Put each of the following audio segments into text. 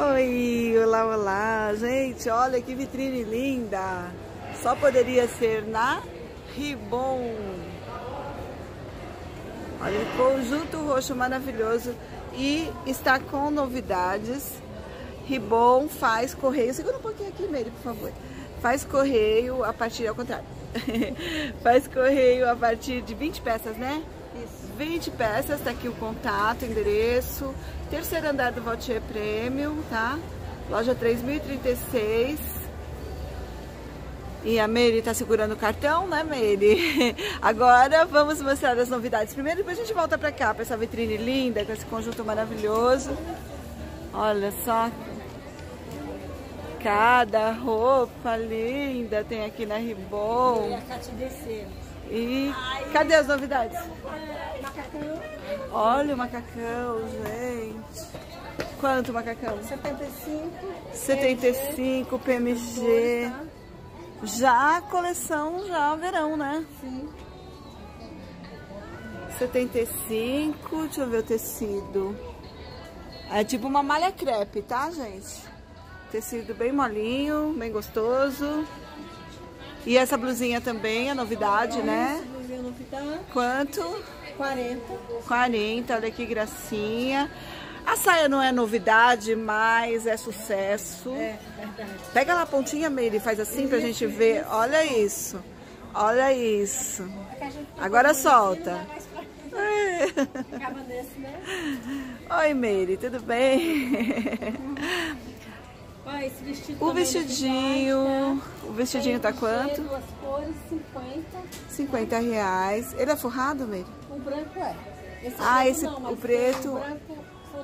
Oi, olá, olá, gente, olha que vitrine linda. Só poderia ser na Ribon. Olha, o conjunto roxo maravilhoso e está com novidades. Ribon faz correio. Segura um pouquinho aqui, Meire, por favor. Faz correio a partir, ao contrário. faz correio a partir de 20 peças, né? Isso. 20 peças, tá aqui o contato, endereço. Terceiro andar do Vautier Premium, tá? Loja 3036. E a Meire tá segurando o cartão, né, Meire? Agora vamos mostrar as novidades. Primeiro, depois a gente volta pra cá, pra essa vitrine linda, com esse conjunto maravilhoso. Olha só. Cada roupa linda tem aqui na Ribon. E a Cátia desceu. E cadê as novidades? Macacão. Olha o macacão, gente. Quanto macacão? 75. 75 PMG. Já a coleção, já verão, né? Sim. 75, deixa eu ver o tecido. É tipo uma malha crepe, tá, gente? Tecido bem molinho, bem gostoso. E essa blusinha também é novidade, né? Blusinha. Quanto? 40. 40, olha que gracinha. A saia não é novidade, mas é sucesso. É, verdade. Pega lá a pontinha, Meire, faz assim pra gente ver. Olha isso. Olha isso. Agora solta. É. Acaba nesse, né? Oi, Meire, tudo bem? Esse vestido O vestidinho, o vestidinho tá quanto? Duas cores, 50. 50 reais. Ele é forrado, Meire? O branco é. Esse Ah, esse- não, o preto- O, branco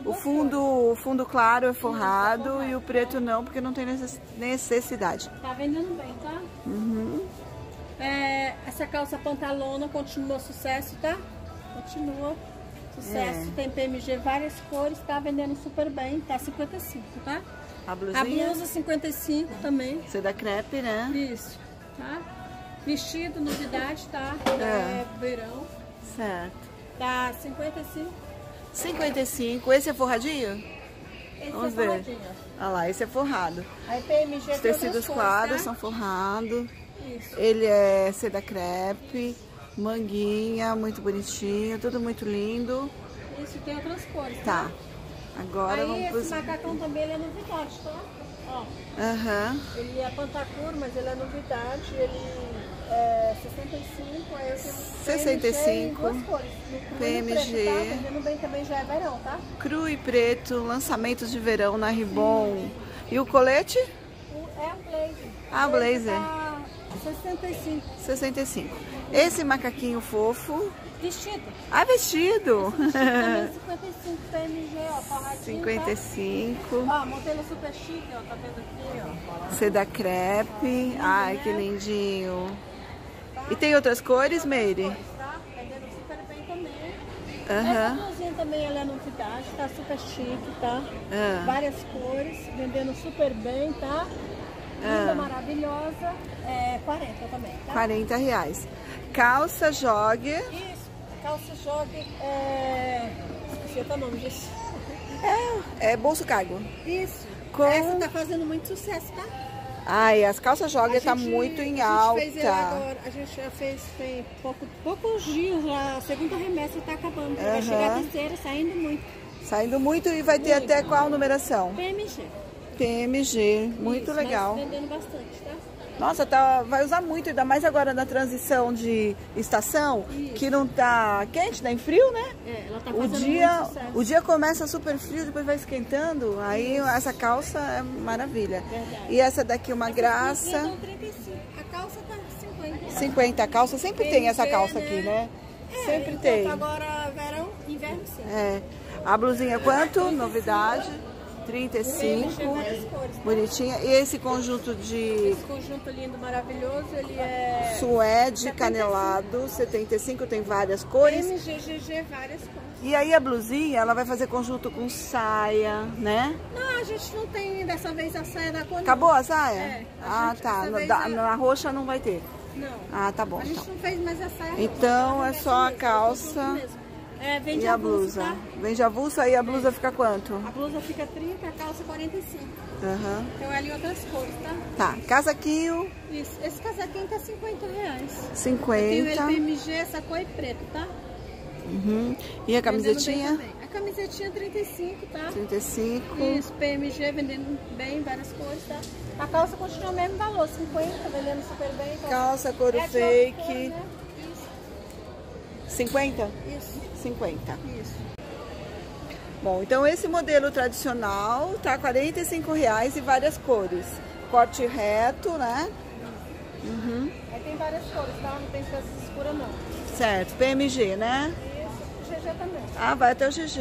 O fundo, o fundo claro é forrado e o preto não, porque não tem necess- necessidade. Tá vendendo bem, tá? Uhum. É, essa calça pantalona continua sucesso, tá? Continua sucesso. É. Tem PMG várias cores, tá vendendo super bem, tá 55, tá? A A blusinha, blusa 55 também. você da crepe, né? Isso, tá? Vestido, novidade, tá? É. É, verão. Certo. Tá 55. 55. Esse é forradinho? Esse Vamos é ver. forradinho. Olha lá, esse é forrado. Aí PMG Os tem tecidos claros tá? são forrados. Isso. Ele é seda crepe, manguinha, muito bonitinho, tudo muito lindo. Isso, tem outras cores, Tá. Agora Aí vamos esse pros... macacão também ele é novidade, tá? Ó, Aham. ele é pantacur, mas ele é novidade, ele é 65, aí eu tenho 65, PMG em duas cores. No e PMG. preto, tá? Bem também já é verão, tá? Cru e preto, lançamentos de verão na Ribon. E o colete? O- É um blazer. Ah, blazer. Tá 65. 65. Esse macaquinho fofo. Vestido. Ah, vestido! Também 55 PMG, ó, forradinho, 55. Tá? Ó, modelo super chique, ó, tá vendo aqui, ó. Seda crepe. Ai, que lindinho. E tem outras cores, Meire? Tá? Vendendo super bem também. Essa Aham. blusinha também ela é novidade, tá super chique, tá? Ah. Várias cores, vendendo super bem, tá? Linda, Ah. maravilhosa. É 40 também, tá? 40 reais. Calça jogger. Calça jog, é... Esqueci até o nome disso. É, é bolso cargo. Isso. Com- Essa tá fazendo muito sucesso, tá? Ai, as calças jogger tá gente- muito em A gente fez alta. agora, a gente já fez tem pouco, poucos dias já, a segunda remessa tá acabando. Vai Aham. chegar a terceira, saindo muito. Saindo muito e vai ter até qual numeração? PMG. PMG. Muito Isso, legal. Vendendo bastante, tá? Nossa, tá, vai usar muito, ainda mais agora na transição de estação, Isso. que não tá quente, nem frio, né? É, ela tá O dia, o dia começa super frio, depois vai esquentando, aí essa calça é maravilha. Verdade. E essa daqui uma Essa graça, blusinha tá 35. A calça tá 50. 50 a calça, sempre tem essa PMG, calça né? aqui, né? É, Sempre enquanto tem. agora verão, inverno sim. É. A blusinha quanto? Novidade. 35. PMG várias cores. Bonitinha. E esse conjunto de Esse conjunto lindo, maravilhoso, ele é suede canelado, 75, tem várias cores. MGGG, várias cores. E aí a blusinha, ela vai fazer conjunto com saia, né? Não, a gente não tem dessa vez a saia da cor. Acabou a saia? É, a ah, tá. Na, da- é- na roxa não vai ter. Não. Ah, tá bom. A gente Então, não fez mais a saia. Então, é vai só a mesmo, calça. mesmo. É, vende e a blusa. tá? Vende avulso, e a blusa fica quanto? A blusa fica 30, a calça 45. Aham. Então ela em outras cores, tá? Tá, casaquinho, Isso. Esse casaquinho tá 50 reais. Eu tenho 50. ele PMG, essa cor é preto, tá? Uhum. E a camisetinha? A camisetinha 35, tá? 35. Isso, PMG vendendo bem, várias cores, tá? A calça continua o mesmo valor, 50, vendendo super bem. Então, Calça, couro é fake. cor, né? 50? Isso, 50. isso. Bom, então esse modelo tradicional tá 45 reais e várias cores. Corte reto, né? Uhum. Aí tem várias cores, tá? Não tem peças escuras não. Certo, PMG, né? Isso, GG também. Ah, vai até o GG. Isso,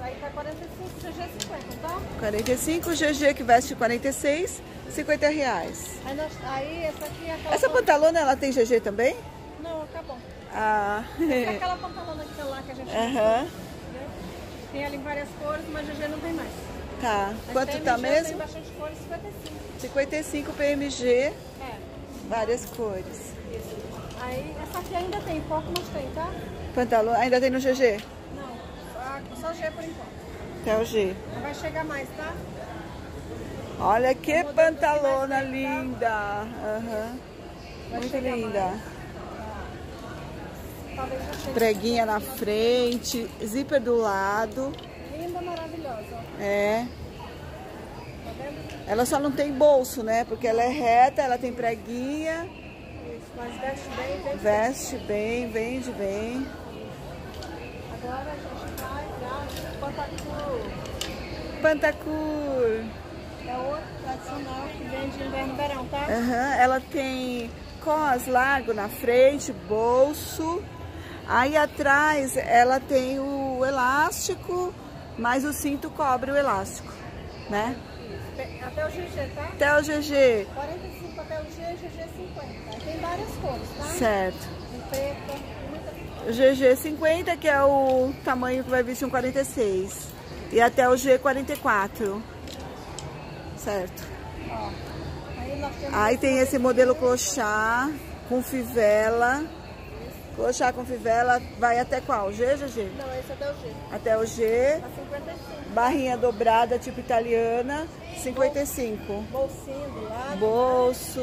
aí tá 45, GG 50, tá? 45, GG que veste 46, 50 reais. Aí, nós, aí essa aqui é. Essa pantalona, ela tem GG também? Não, acabou. Ah, É aquela pantalona que tá lá que a gente mostrou, né? Tem ali em várias cores, mas GG não tem mais. tá. Mas Quanto PMG tá Tem mesmo? bastante cores, 55. 55 PMG, É, várias cores. isso. Aí, essa aqui ainda tem, pouco mas tem, tá? Pantalona, ainda tem no GG? Não, só, G por enquanto. Até o G. Mas vai chegar mais, tá? Olha que pantalona tem, tá? linda. Aham. Vai Muito linda. mais. Preguinha na frente, zíper do lado. Linda, maravilhosa. É. Ela só não tem bolso, né? Porque ela é reta, ela tem preguinha, Isso, mas veste bem, bem. veste bem, vende bem. Agora a gente vai pra Pantacur. Pantacur. É outro tradicional que vende inverno e verão, tá? Aham, Ela tem cos largo na frente, bolso. Aí atrás ela tem o elástico, mas o cinto cobre o elástico, né? Até o GG, tá? Até o GG. 45 até o G, GG 50. Tem várias cores, tá? Certo. Muita O GG 50, que é o tamanho que vai vestir um 46. E até o G44. Certo. Ó. Aí Aí tem esse modelo clochá com fivela. Clochá com fivela vai até qual? G, GG? Não, esse é até o G. Até o G. Tá 55. Barrinha dobrada, tipo italiana, 55. Bolsinho do lado. Bolso,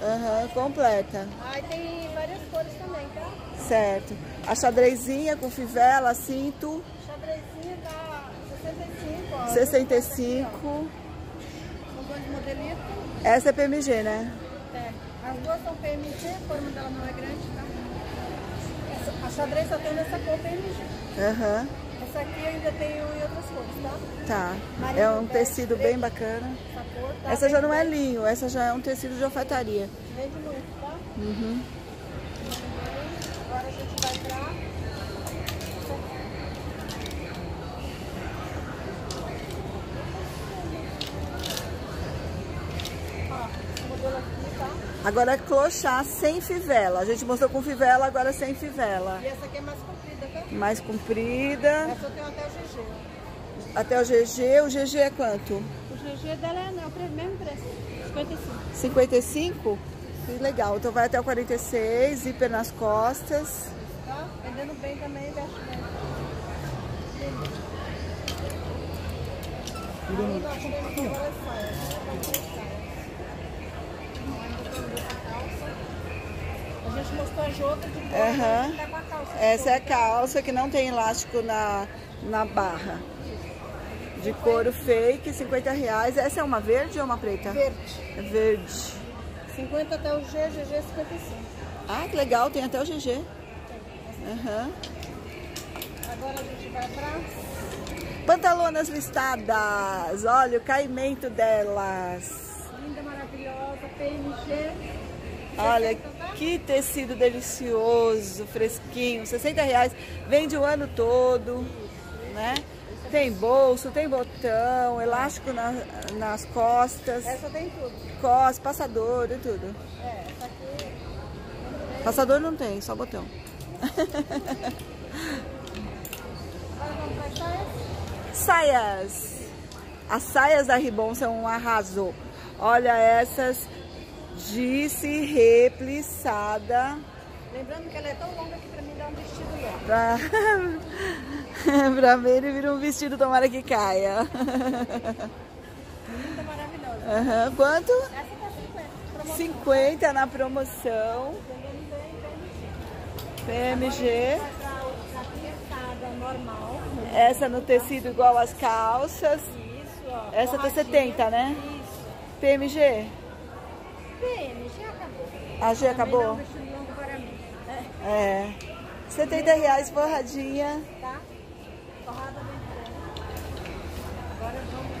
aham, completa. Aí tem várias cores também, tá? Certo. A xadrezinha com fivela, cinto, Xadrezinha tá 65, ó. 65. São dois modelitos. Essa é PMG, né? É. As duas são PMG, a forma dela não é grande, a xadrez só tem nessa cor PMG. Aham, Essa aqui eu ainda tenho em outras cores, tá? tá. Marinho É um tecido bem bacana. Essa cor tá Essa já não é linho, essa já é um tecido de alfaiataria. Vende muito, tá? Uhum. Agora a gente vai pra... Ó, esse modelo aqui, tá? Agora é clochá sem fivela. A gente mostrou com fivela, agora sem fivela. E essa aqui é mais comprida, tá? Mais comprida. Essa eu tenho até o GG. Até o GG. O GG é quanto? O GG dela é, é o mesmo preço, 55. 55? Que legal. Então vai até o 46, zíper nas costas. Tá? Vendendo bem também, veste bem. Aí nós temos agora as saias, né? Vamos ver as saias. Ainda tem essa calça. A gente mostrou a jota de boa, mas tá com a calça. Essa é a calça que não tem elástico na, na barra. De couro fake, 50 reais. Essa é uma verde ou uma preta? Verde. É verde. 50 até o G, GG 55. Ah, que legal, tem até o GG. Aham. Agora a gente vai pra... Pantalonas listadas. Olha o caimento delas. PMG. Olha 60, que tecido delicioso, fresquinho. 60 reais. Vende o ano todo, né? Tem bolso, tem botão, elástico na- nas costas, Essa tem tudo. cos, passador e tudo. É, essa aqui... Passador não tem, só botão. Saias. As saias da Ribon são um arraso. Olha essas Disse replissada Lembrando que ela é tão longa que pra mim dá um vestido longo. Pra, pra ver ele vira um vestido, tomara que caia. Linda, maravilhosa. Aham, Quanto? Essa tá 50. Promoção. 50 na promoção. PMG. Normal. Essa no tecido igual às calças. Isso, ó. Essa tá Forradinha. 70, né? Isso. PMG. PM, já acabou. A G Também dá um acabou? É, É. 70 reais forradinha. tá? Grande. Agora vamos.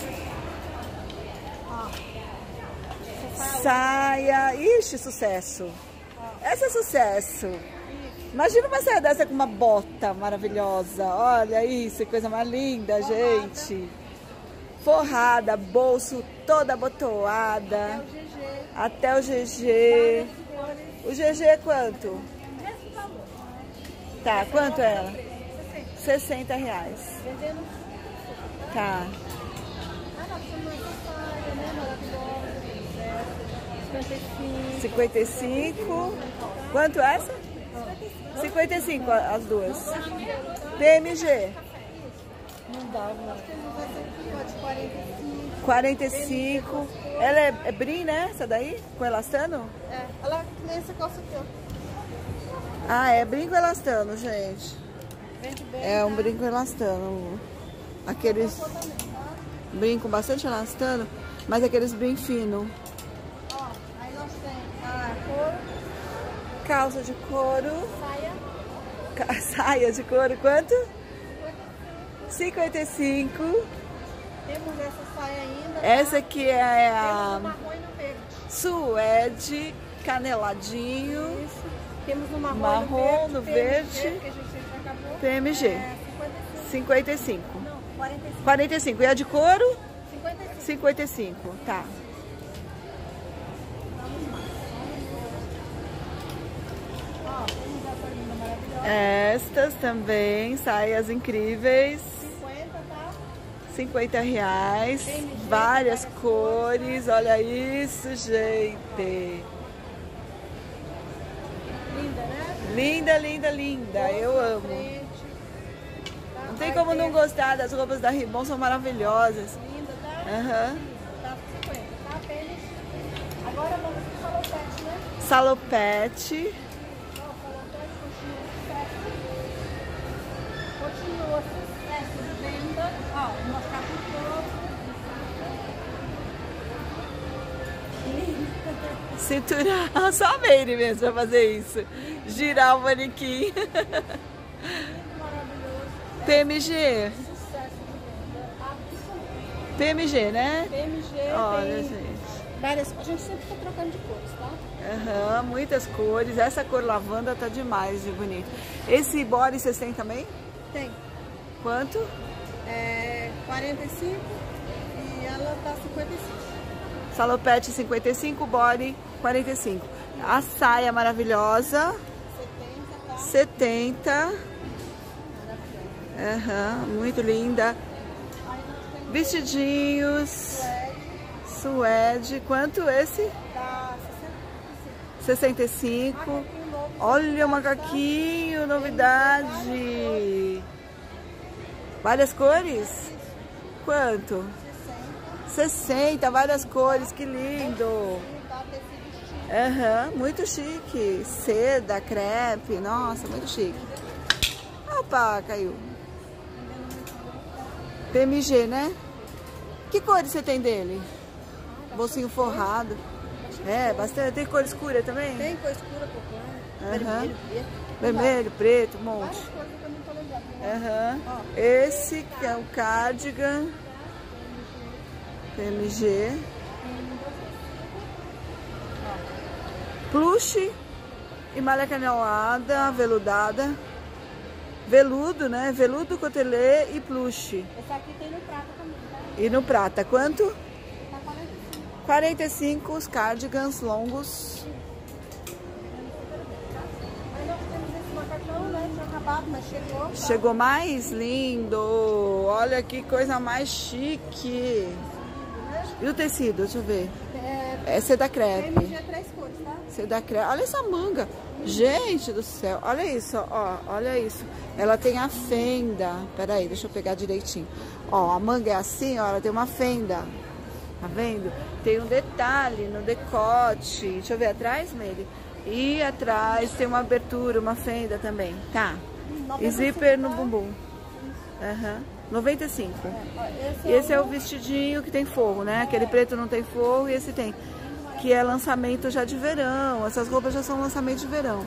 Ó. Saia. Ixi, sucesso. Essa é sucesso. Imagina uma saia dessa com uma bota maravilhosa. Olha isso, que coisa mais linda, gente. Forrada, bolso toda é abotoada. GG. Até o GG. O GG é quanto? Tá, quanto é ela? 60. 60 reais. Tá. Essa saia, né? Maravilhosa. É, 55. 55. Quanto essa? 55 as duas. PMG. Não dá, não. 45. 45. Ela é, é brim, né? Essa daí? Com elastano? É, ela nem essa calça aqui, ó. Ah, é brinco elastano, gente. Vende bem. É um tá? brinco elastano. Aqueles tá? brinco bastante elastano, mas aqueles bem fino. Ó, aí nós temos a couro, Calça de couro. saia, ca- Saia de couro, quanto? 55. Temos essa saia ainda. tá? Essa aqui é Temos a no marrom e no verde. suede caneladinho. Isso. Temos no marrom, Marrom, no no verde. verde. PMG. PMG. É, 55. 55. Não, 45. 45. E a de couro? 55. 55. Tá. Temos. Estas também, saias incríveis. 50, tá? 50 reais. Várias cores. Olha isso, gente. Linda, né? Linda, linda, linda. Eu amo. tá? Não tem como não gostar das roupas da Ribbon, são maravilhosas. Linda, tá? Aham. Tá 50, tá? Apenas. Agora vamos pro salopete, né? Salopete. Ó, salopete continua sucesso. Continua. Ó, vou mostrar pro povo. Linda. Cintura. Só a Meire mesmo pra fazer isso. Girar o manequim. PMG. PMG, né? PMG Olha, tem gente. várias. A gente sempre fica trocando de cores, tá? Aham, muitas cores. Essa cor lavanda tá demais de bonito. Esse body vocês têm também? Tem. Quanto? É 45 e ela tá 55. Salopete 55, body 45. A saia maravilhosa, 70, tá? 70. Aham, muito linda. Vestidinhos, suede, suede. Quanto esse? tá 65. 65. Macaquinho novo, Olha o macaquinho, novidade. Várias cores? Quanto? 60. 60, várias cores, que lindo. Aham, muito chique. Seda, crepe, nossa, muito chique. Opa, caiu. PMG, né? Que cores você tem dele? Bolsinho forrado. É, bastante. Tem cor escura também? Tem cor escura, pô. Aham. Vermelho, preto. Vermelho, preto, um monte. Aham. Esse que é o cardigan. PMG. Plush e malha canelada, veludada. Veludo, né? Veludo, cotelê e plush. Essa aqui tem no prata também, tá? E no prata, quanto? Tá 45. 45 os cardigans longos. Acabado, mas chegou. tá? Chegou mais lindo. Olha que coisa mais chique. E o tecido, deixa eu ver. É, É seda crepe. PMG três cores, tá? Seda crepe. Olha essa manga. Gente do céu, olha isso, ó, olha isso. Ela tem a fenda. Pera aí, deixa eu pegar direitinho. Ó, a manga é assim, ó, ela tem uma fenda. Tá vendo? Tem um detalhe no decote. Deixa eu ver atrás, Meire. E atrás tem uma abertura, uma fenda também. Tá. E zíper no bumbum. Aham. 95. Ó, esse E esse é o vestidinho que tem forro, né? Aquele preto não tem forro e esse tem. Que é lançamento já de verão. Essas roupas já são lançamento de verão.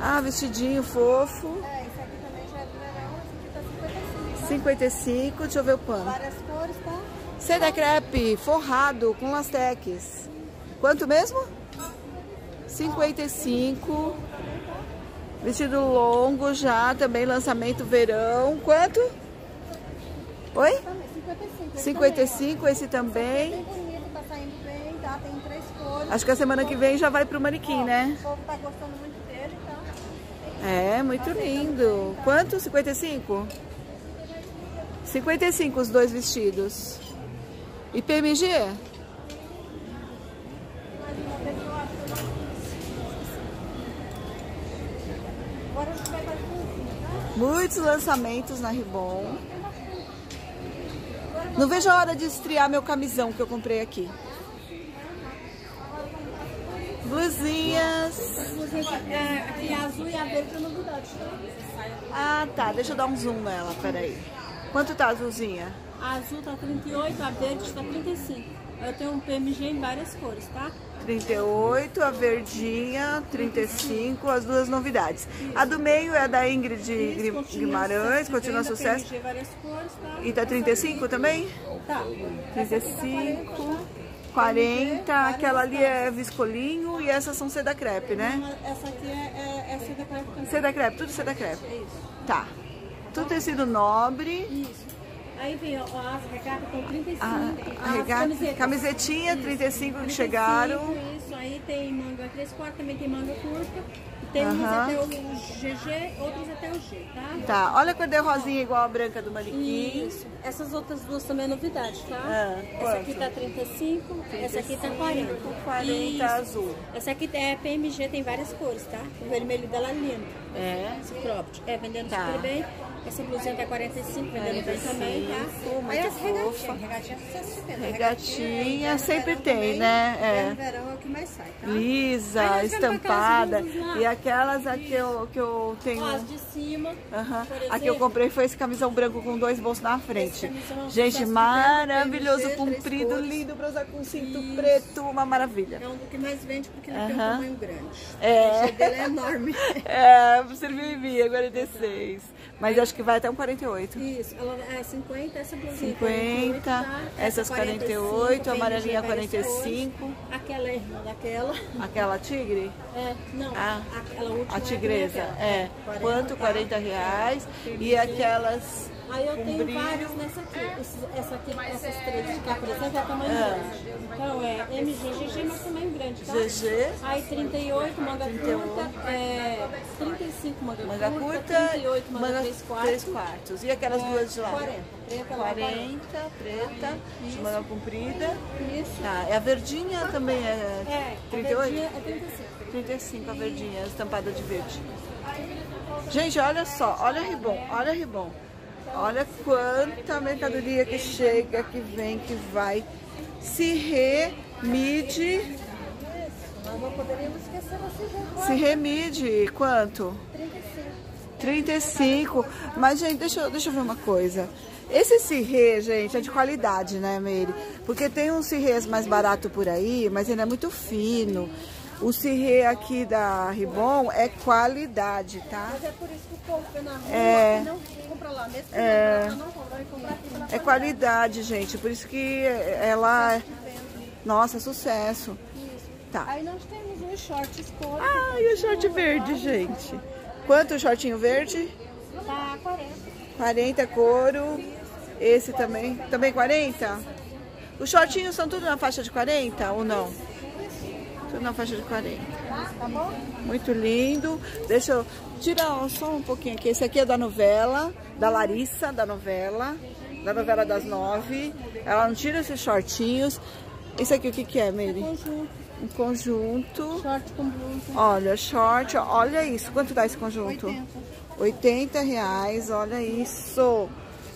Ah, vestidinho fofo. É, esse aqui também já é de verão, esse aqui tá 55. 55. Deixa eu ver o pano. Várias cores, tá? Seda crepe, forrado, com lastex. Quanto mesmo? 55. Vestido longo já, também lançamento verão. Quanto? Oi? Também, 55. esse 55, esse também, ó. também. Bem bonito, tá saindo bem, tá? Tem três cores. Acho que a semana que vem já vai pro manequim, Ó, né? O povo tá gostando muito dele, tá? É, muito lindo. Quanto? 55? 55 os dois vestidos. E PMG? Mais uma vez eu acho que eu não fiz. Agora a gente vai mais um, tá? Muitos lançamentos na Ribon. Não vejo a hora de estrear meu camisão que eu comprei aqui. Blusinhas. Aqui azul e a verde tá? Ah, tá. Deixa eu dar um zoom nela, peraí. Quanto tá a azulzinha? A azul tá 38, a verde tá 35. Eu tenho um PMG em várias cores, tá? 38, a verdinha, 35, as duas novidades. A do meio é da Ingrid Gri- Guimarães, continua Vem da sucesso. PMG, várias cores, tá? E tá 35 também? Tá. 35, 40, aquela ali é viscolinho e essas são seda crepe, né? Essa aqui é, é, é seda crepe também. Seda crepe, tudo seda crepe. É isso. Tá. Tudo tecido nobre. Isso. Aí vem ó, as regatas com 35. A, a as regata, camisetas. camisetinha, 35 que 35, chegaram. Isso, aí tem manga 3 quartos, também tem manga curta. Tem umas Aham. até o GG, outras até o G, tá? Tá, olha a cor de rosinha igual a branca do manequim. Isso. Essas outras duas também é novidade, tá? Ah, essa aqui quanto? tá 35, essa aqui tá 40. 40 Isso. azul. Essa aqui é PMG, tem várias cores, tá? O vermelho dela é lindo. É. Esse cropped. É, vendendo Tá. super bem. Essa blusinha tá 45, vendendo bem também, tá? 45, Aí as fofa. regatinhas. Regatinha super. Regatinha sempre verão tem, também. né? É. Verão, verão é o que mais sai, tá? Lisa, estampada. E aquelas aqui eu, que eu tenho. Ó, as de cima. Aham. por A que eu comprei foi esse camisão branco com dois bolsos na frente. É Gente, maravilhoso, comprido, lindo, pra usar com cinto Isso. preto, uma maravilha. É um do que mais vende porque ele tem um tamanho grande. É. O dele é enorme. É, serviu em mim, 46. Mas acho que vai até um 48. Isso, ela é 50, essa blusinha 50, 48, tá? essas 48, PMG, amarelinha várias 45. cores. Aquela é irmã daquela. Aquela tigre? É, não, Ah, aquela última A tigresa, é. 40, Quanto? tá? 40 reais. E aquelas Aí eu com tenho brilho. vários nessa aqui. Esses- essa aqui, essas três de cá, por exemplo, é tamanho Ah. grande. Então é MG, GG, mas tamanho grande, tá? GG. Aí 38, manga 38. curta, é, 35 manga, Manga curta, curta, 38 manga, manga 3 quartos, 3 quartos. E aquelas é, duas de lá? 40, preta lá, 40, preta, de manga comprida. Isso. Tá, e a verdinha também é É, 38? a verdinha é 35. 35 a verdinha, estampada de verde. Gente, olha só, olha a Ribon, olha a Ribon. Olha quanta mercadoria que chega, que vem, que vai. Se remide, você se remide, quanto? 35. 35. Mas, gente, deixa, eu- deixa eu ver uma coisa. Esse cirrê, gente, é de qualidade, né, Meire? Porque tem uns cirrês mais barato por aí, mas ele é muito fino. O cirrê aqui da Ribon é qualidade, tá? Mas é por isso que o povo vê na rua É. e não compra lá. Mesmo que É. não compra, vai comprar aqui É qualidade, gente. Por isso que ela... Nossa, sucesso. Tá. Aí nós temos um short escuro. Ai, o short verde, gente. Quanto o shortinho verde? Tá 40. 40 couro. Esse também. Também 40? Os shortinhos são tudo na faixa de 40 ou não? Tudo na faixa de 40. Tá bom? Muito lindo. Deixa eu tirar só um pouquinho aqui. Esse aqui é da novela, da Larissa, da novela. da novela das nove. Ela não tira esses shortinhos. Isso aqui o que que é? Conjunto. Um conjunto. Short com blusa. Olha, short, olha isso. Quanto dá esse conjunto? 80. 80 reais, olha isso.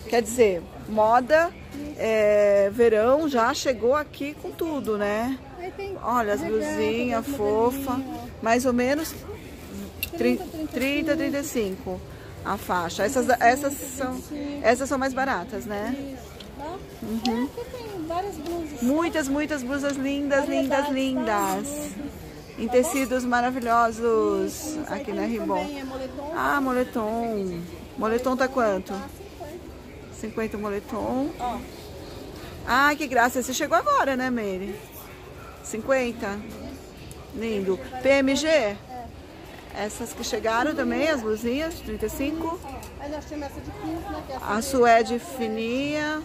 Quer dizer, moda, é, verão já chegou aqui com tudo, né? Tem Olha, as blusinhas as fofa, mais ou menos 30, 30, 30, 35 a faixa. Essas, essas, são, essas são mais baratas, né? Isso. Ó. É, tem várias blusas. Muitas, muitas blusas lindas, lindas, lindas. tá? Em tecidos maravilhosos Isso aqui na aqui Ribon. é moletom. Ah, moletom. Moletom tá quanto? Tá 50. 50 moletom. Ó, Ai, que graça. Você chegou agora, né, Mary? 50? Lindo. PMG? Essas que chegaram também, as blusinhas, 35. Aí nós temos essa de 15, né? A suede fininha.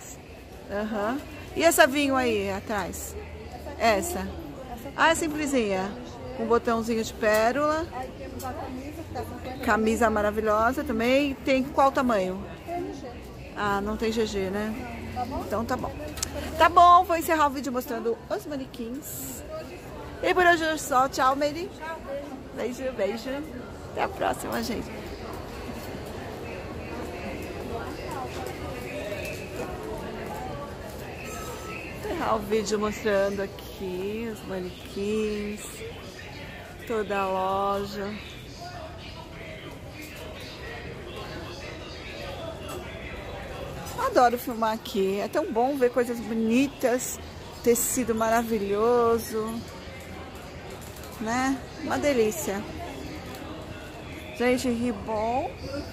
Aham. E essa vinho aí atrás? Essa. Ah, é simplesinha. Com botãozinho de pérola. Camisa, que 50 Camisa maravilhosa também. Tem qual tamanho? Ah, não tem GG, né? Então tá bom. Tá bom, vou encerrar o vídeo mostrando os manequins. E por hoje é só. Tchau, Mary. Beijo, beijo. Até a próxima, gente. Encerrar o vídeo mostrando aqui os manequins, toda a loja. Adoro filmar aqui. É tão bom ver coisas bonitas, tecido maravilhoso, né? Uma delícia. Gente, Ribon,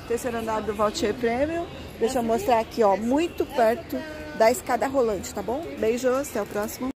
terceiro andar do Valtier Premium. Deixa eu mostrar aqui, ó, muito perto da escada rolante, tá bom? Beijos, até o próximo.